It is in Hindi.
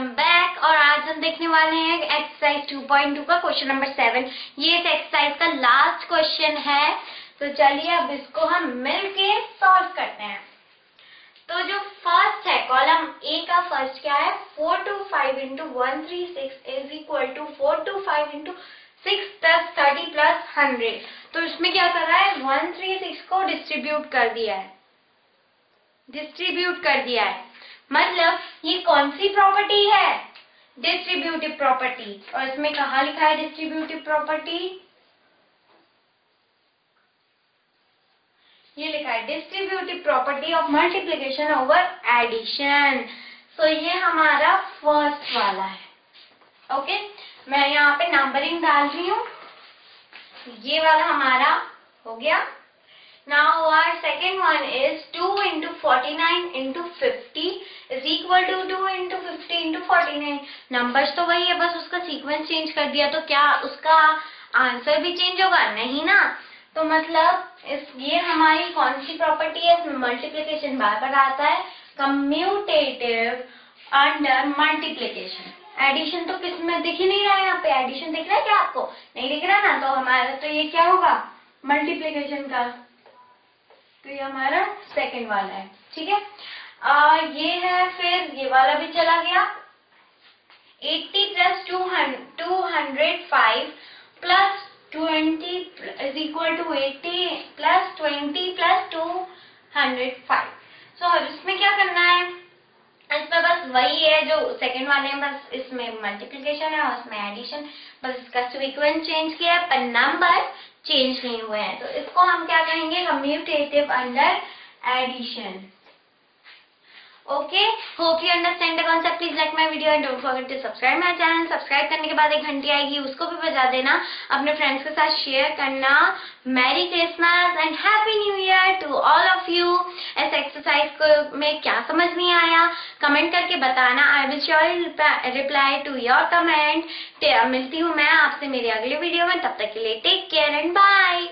हम देखने वाले हैं एक्सरसाइज 2.2 का क्वेश्चन नंबर सेवन ये इस एक्सरसाइज का लास्ट क्वेश्चन है। तो चलिए अब इसको हम मिलके सॉल्व करते हैं। तो जो फ़र्स्ट है कॉलम ए का फ़र्स्ट क्या है? Four two five into one three six is equal to four two five into six plus thirty plus hundred तो इसमें क्या कर रहा है? वन थ्री सिक्स को डिस्ट्रीब्यूट कर दिया है। डिस्ट्रीब्यूट कर दिया है। मतलब ये कौन सी प्रॉपर्टी है? डिस्ट्रीब्यूटिव प्रॉपर्टी और इसमें कहा लिखा है डिस्ट्रीब्यूटिव प्रॉपर्टी ये लिखा है distributive property of multiplication over addition so ये हमारा फ़र्स्ट वाला है. Okay okay? मैं यहाँ पे नंबरिंग डाल रही हूँ. ये वाला हमारा हो गया. Now our second one is two into forty nine into fifty is equal to two into fifty into forty nine number तो वही है, बस उसका सीक्वेंस चेंज कर दिया तो क्या उसका आंसर भी चेंज होगा? नहीं ना? तो मतलब इस, ये हमारी कौन सी प्रॉपर्टी है? इसमें मल्टीप्लीकेशन बार बार आता है। कम्यूटेटिव अंडर मल्टीप्लीकेशन एडिशन तो किसमें दिख ही नहीं रहा है यहाँ पे? एडिशन दिख रहा है क्या आपको? नहीं दिख रहा ना? तो हमारा तो ये क्या होगा? मल्टीप्लीकेशन का। तो ये हमारा सेकेंड वाला है। ठीक है? आ, ये है फिर ये वाला भी चला गया। 80 plus two hundred five plus twenty is equal to eighty plus twenty plus two hundred five. So इसमें क्या करना है? इसमें बस वही है जो सेकंड वाले में बस इसमें मल्टीप्लिकेशन है और इसमें एडिशन बस इसका सीक्वेंस चेंज किया है पर नंबर चेंज नहीं हुए हैं। तो इसको हम क्या कहेंगे? Commutative under addition okay hope you understand the concept please like my video and don't forget to subscribe my channel subscribe करने के बाद एक घंटी आएगी, उसको भी बजा देना। अपने फ्रेंड्स के साथ शेयर करना। Merry Christmas and happy new year to all of you इस एक्सरसाइज को में क्या समझ नहीं आया। कमेंट करके बताना। I will sure reply to your comment मिलती हूँ मैं आपसे मेरी अगले वीडियो में। तब तक के लिए टेक केयर एंड बाय